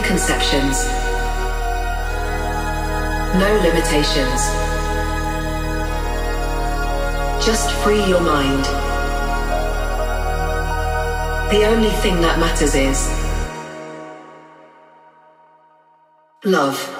Preconceptions. No limitations. Just free your mind. The only thing that matters is love.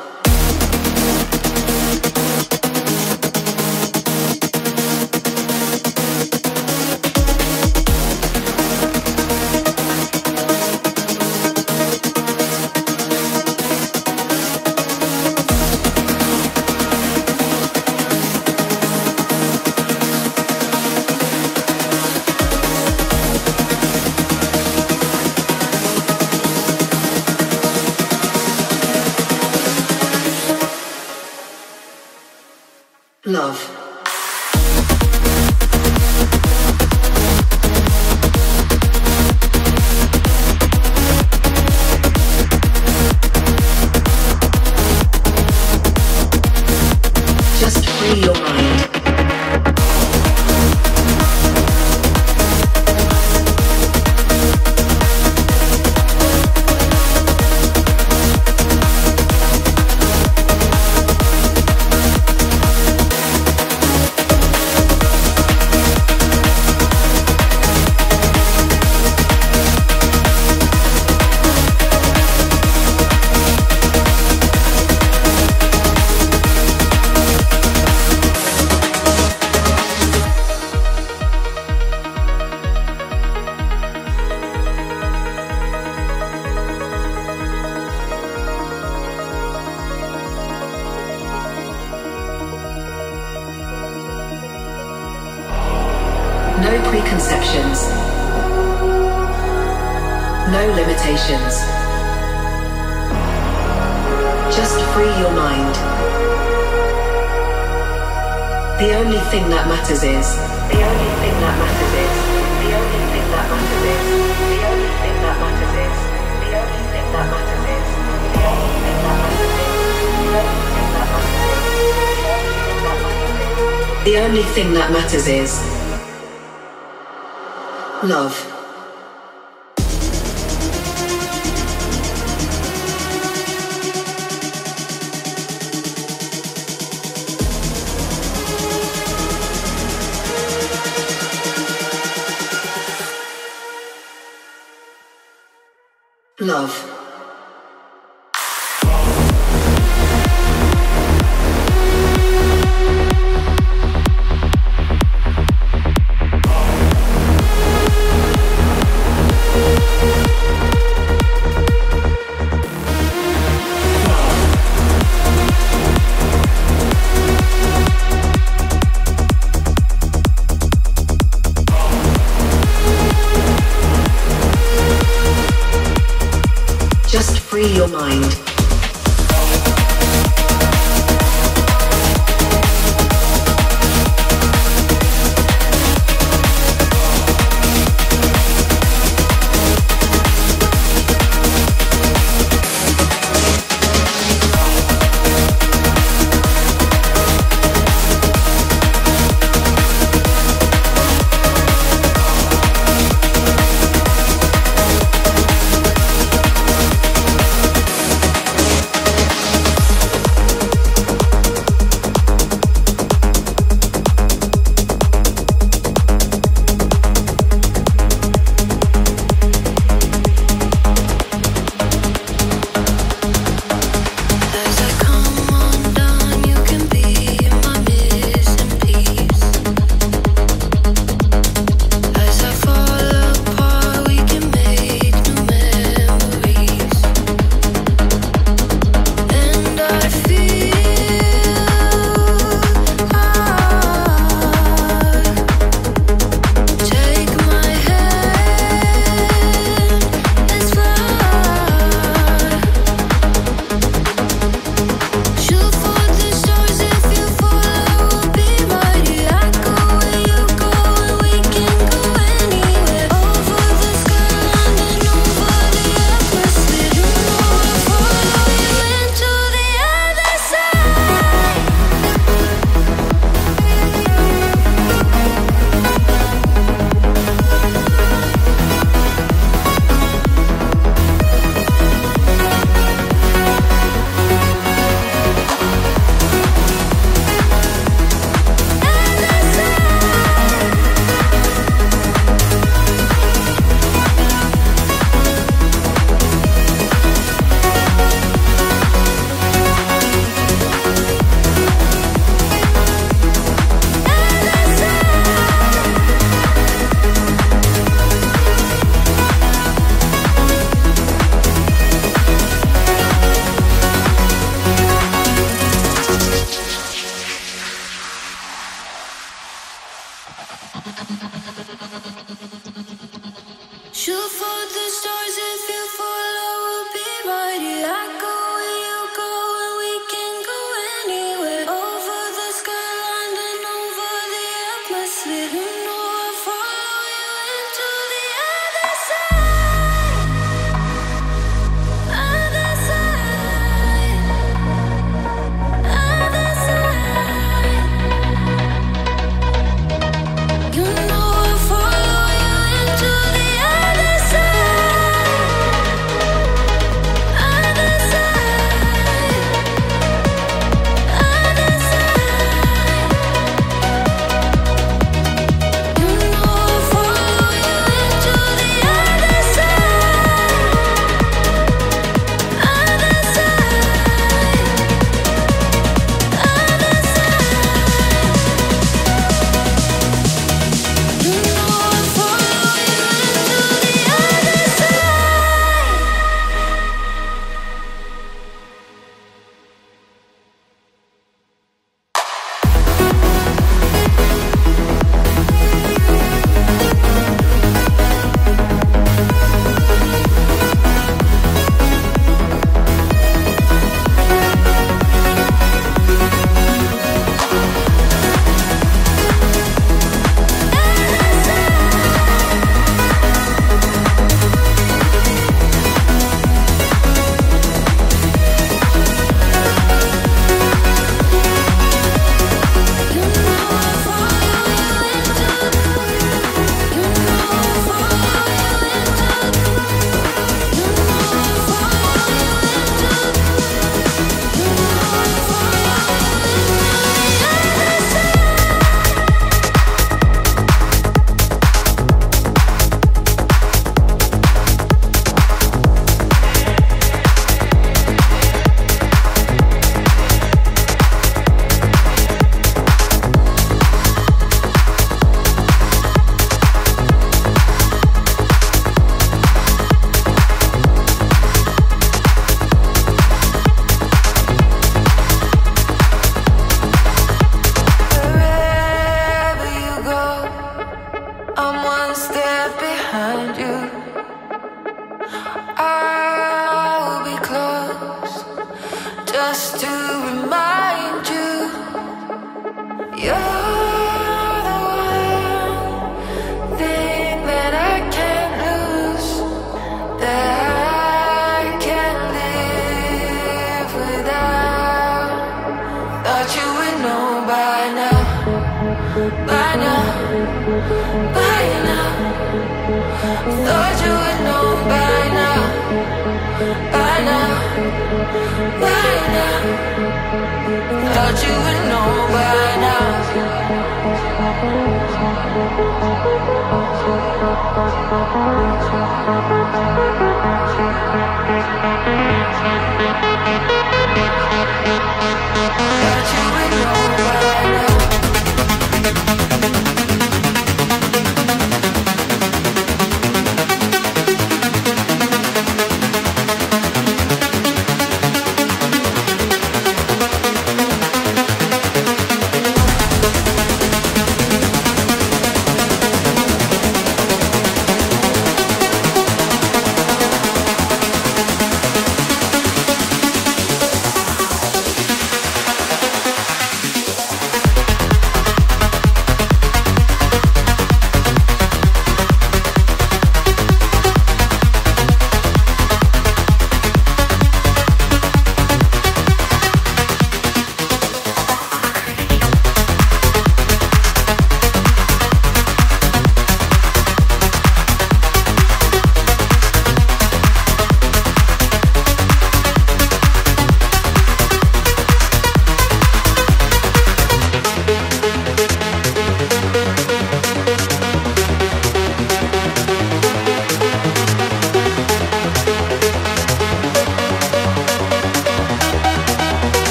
Thing that matters is. Love.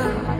nada.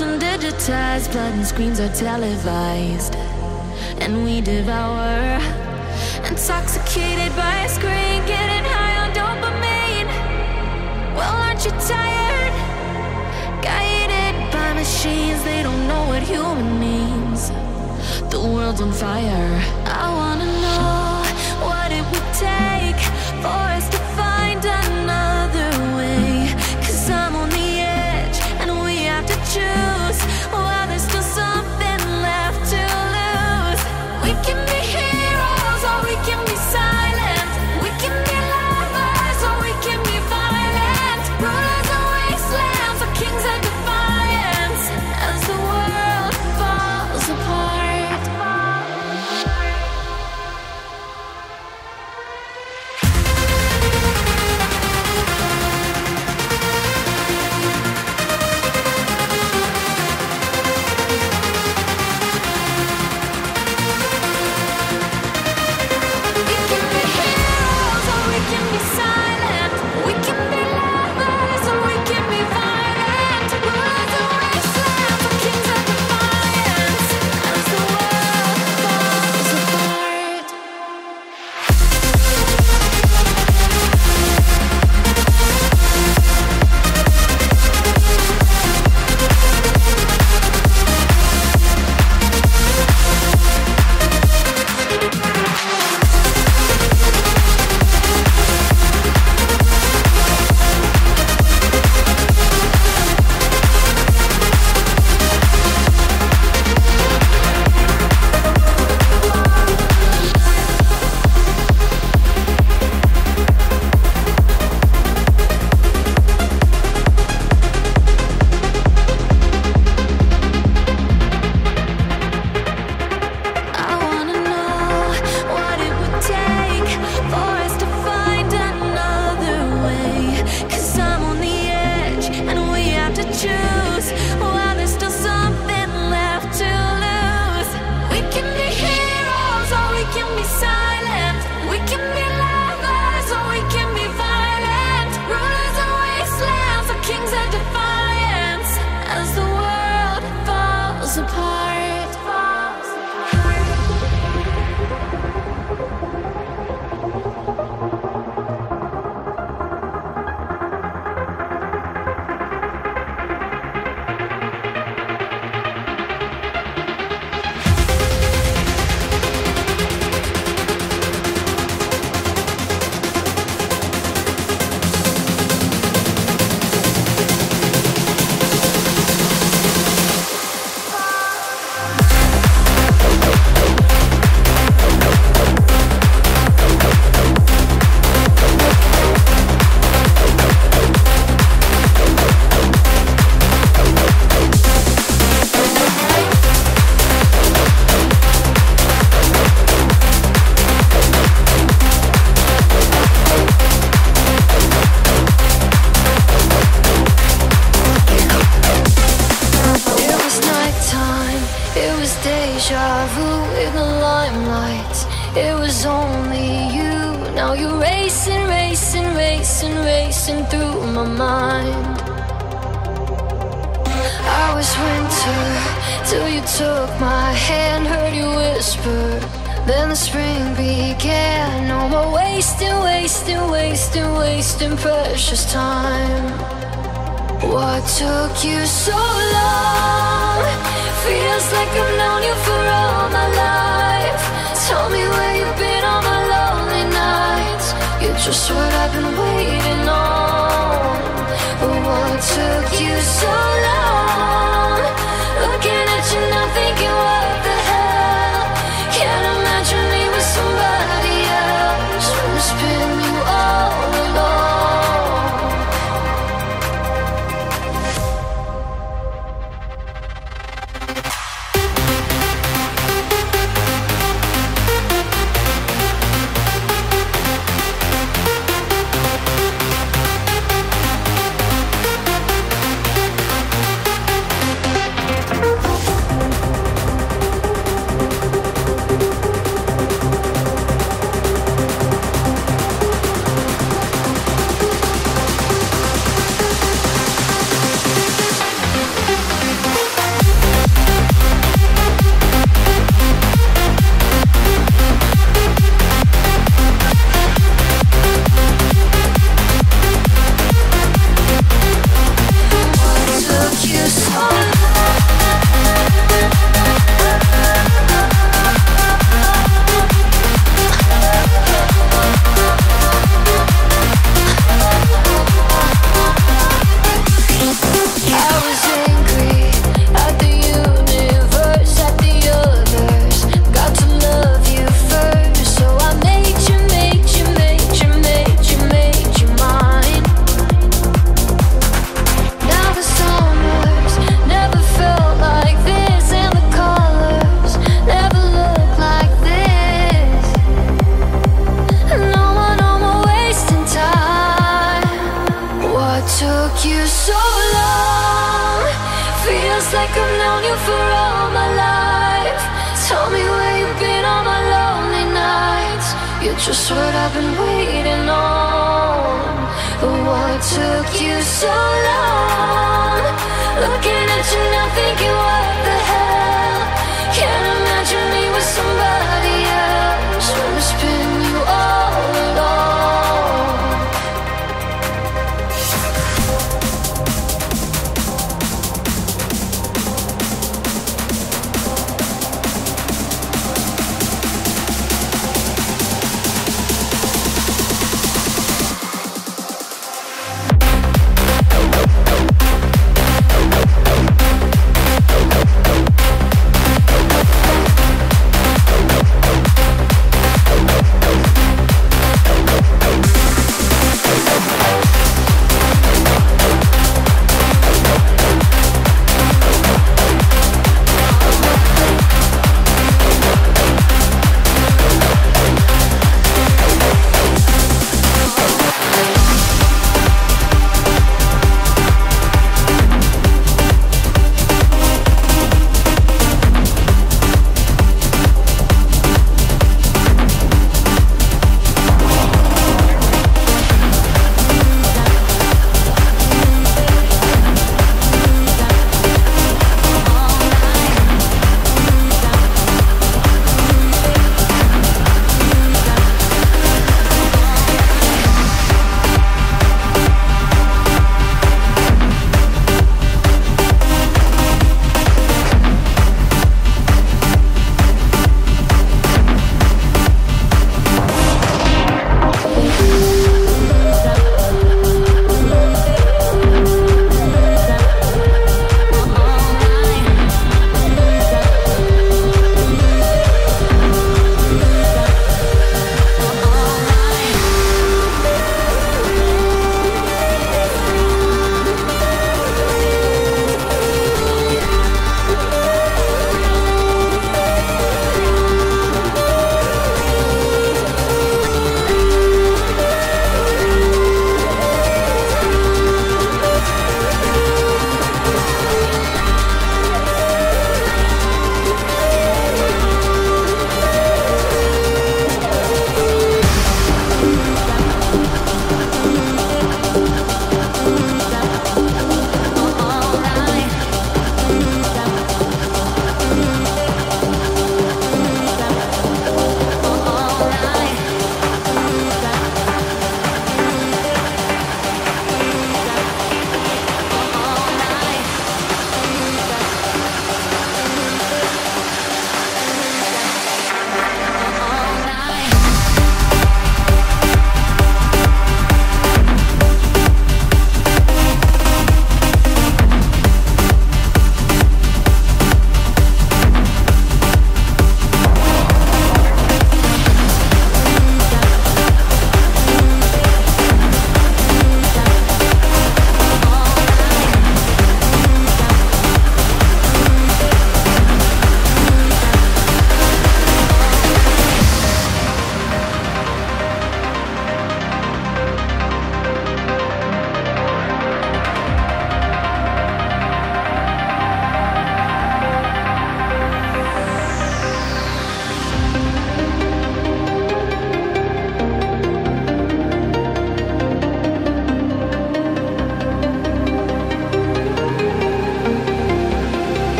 Revolution digitized, blood and screens are televised. And we devour. Intoxicated by a screen, getting high on dopamine. Well, aren't you tired? Guided by machines, they don't know what human means. The world's on fire. I wanna know what it would take for us to was winter till you took my hand, heard you whisper. Then the spring began. No more wasting, wasting, wasting, wasting precious time. What took you so long? Feels like I've known you for all my life. Tell me where you've been all my lonely nights. You're just what I've been waiting on. What took you so long?